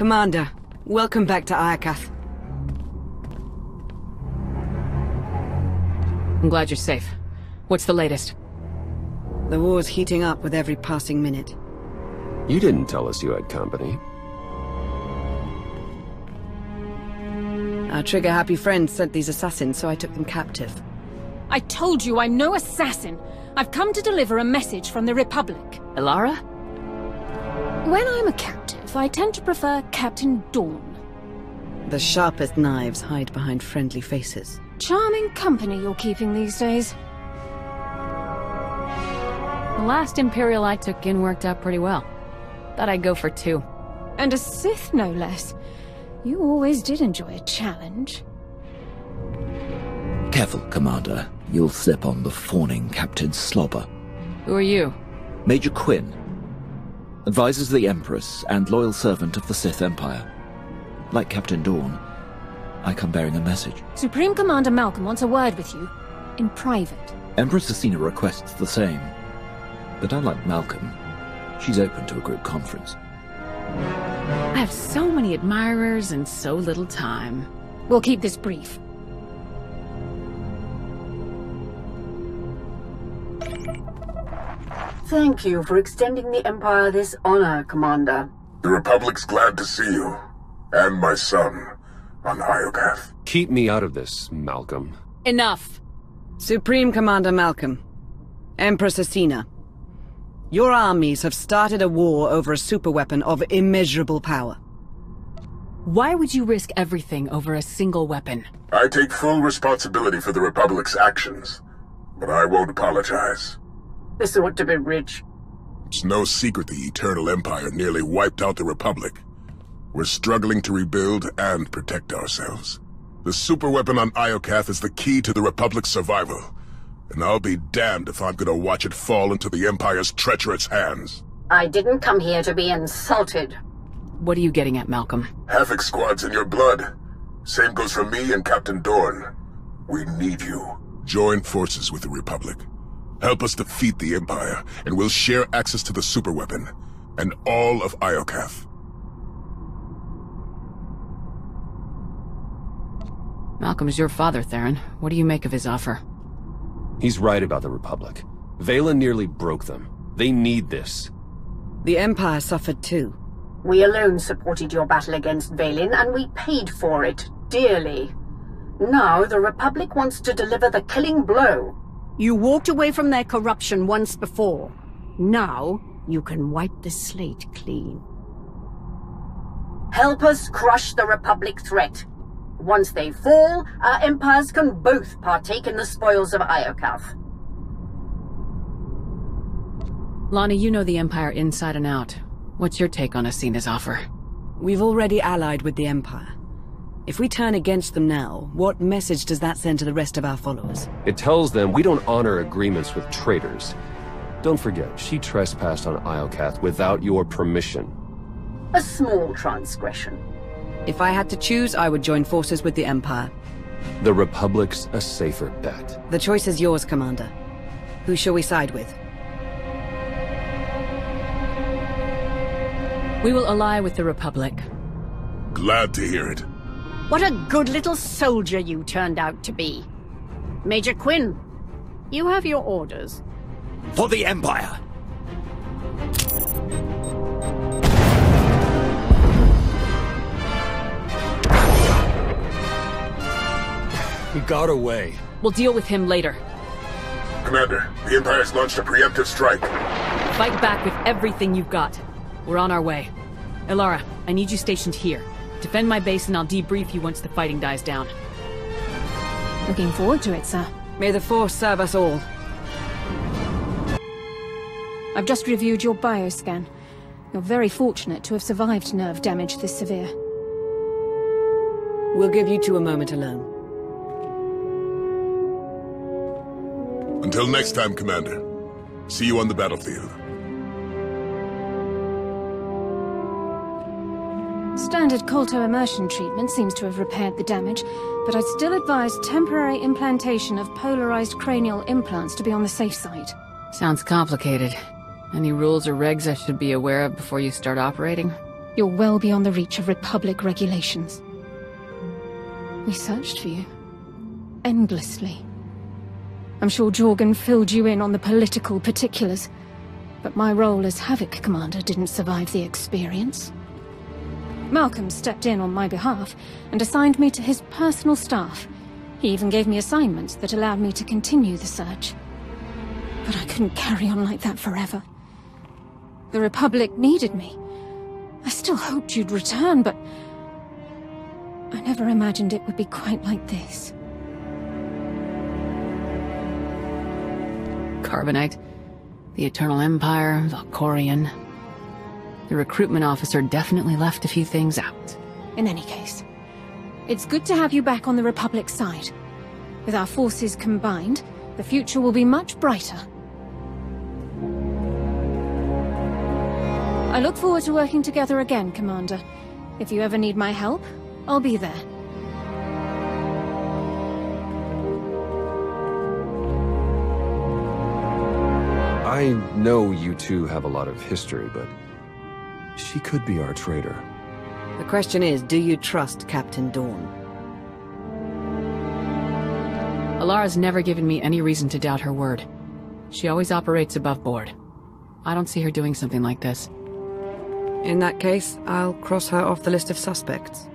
Commander, welcome back to Iokath. I'm glad you're safe. What's the latest? The war's heating up with every passing minute. You didn't tell us you had company. Our trigger-happy friends sent these assassins, so I took them captive. I told you I'm no assassin. I've come to deliver a message from the Republic. Elara? When I'm a captive, I tend to prefer Captain Dorne. The sharpest knives hide behind friendly faces. Charming company you're keeping these days. The last Imperial I took in worked out pretty well. Thought I'd go for two. And a Sith, no less. You always did enjoy a challenge. Careful, Commander. You'll slip on the fawning Captain Slobber. Who are you? Major Quinn. Advisors of the Empress and loyal servant of the Sith Empire. Like Captain Dorne, I come bearing a message. Supreme Commander Malcolm wants a word with you. In private. Empress Acina requests the same. But unlike Malcolm, she's open to a group conference. I have so many admirers and so little time. We'll keep this brief. Thank you for extending the Empire this honor, Commander. The Republic's glad to see you. And my son, on Iokath. Keep me out of this, Malcolm. Enough! Supreme Commander Malcolm. Empress Acina, Your armies have started a war over a superweapon of immeasurable power. Why would you risk everything over a single weapon? I take full responsibility for the Republic's actions, but I won't apologize. This ought to be rich. It's no secret the Eternal Empire nearly wiped out the Republic. We're struggling to rebuild and protect ourselves. The superweapon on Iokath is the key to the Republic's survival, and I'll be damned if I'm gonna watch it fall into the Empire's treacherous hands. I didn't come here to be insulted. What are you getting at, Malcolm? Havoc squad's in your blood. Same goes for me and Captain Dorne. We need you. Join forces with the Republic. Help us defeat the Empire, and we'll share access to the superweapon, and all of Iokath. Malcolm's your father, Theron. What do you make of his offer? He's right about the Republic. Vaylin nearly broke them. They need this. The Empire suffered too. We alone supported your battle against Vaylin, and we paid for it dearly. Now the Republic wants to deliver the killing blow. You walked away from their corruption once before. Now, you can wipe the slate clean. Help us crush the Republic threat. Once they fall, our empires can both partake in the spoils of Iokath. Lana, you know the Empire inside and out. What's your take on Acina's offer? We've already allied with the Empire. If we turn against them now, what message does that send to the rest of our followers? It tells them we don't honor agreements with traitors. Don't forget, she trespassed on Iokath without your permission. A small transgression. If I had to choose, I would join forces with the Empire. The Republic's a safer bet. The choice is yours, Commander. Who shall we side with? We will ally with the Republic. Glad to hear it. What a good little soldier you turned out to be. Major Quinn, you have your orders. For the Empire! He got away. We'll deal with him later. Commander, the Empire's launched a preemptive strike. Fight back with everything you've got. We're on our way. Elara, I need you stationed here. Defend my base and I'll debrief you once the fighting dies down. Looking forward to it, sir. May the Force serve us all. I've just reviewed your bioscan. You're very fortunate to have survived nerve damage this severe. We'll give you two a moment alone. Until next time, Commander. See you on the battlefield. Standard kolto-immersion treatment seems to have repaired the damage, but I'd still advise temporary implantation of polarized cranial implants to be on the safe side. Sounds complicated. Any rules or regs I should be aware of before you start operating? You're well beyond the reach of Republic regulations. We searched for you. Endlessly. I'm sure Jorgan filled you in on the political particulars, but my role as Havoc Commander didn't survive the experience. Malcolm stepped in on my behalf and assigned me to his personal staff. He even gave me assignments that allowed me to continue the search. But I couldn't carry on like that forever. The Republic needed me. I still hoped you'd return, but... I never imagined it would be quite like this. Carbonite, the Eternal Empire, Valkorion. The recruitment officer definitely left a few things out. In any case, it's good to have you back on the Republic side. With our forces combined, the future will be much brighter. I look forward to working together again, Commander. If you ever need my help, I'll be there. I know you two have a lot of history, but she could be our traitor. The question is, do you trust Captain Dorne? Elara's never given me any reason to doubt her word. She always operates above board. I don't see her doing something like this. In that case, I'll cross her off the list of suspects.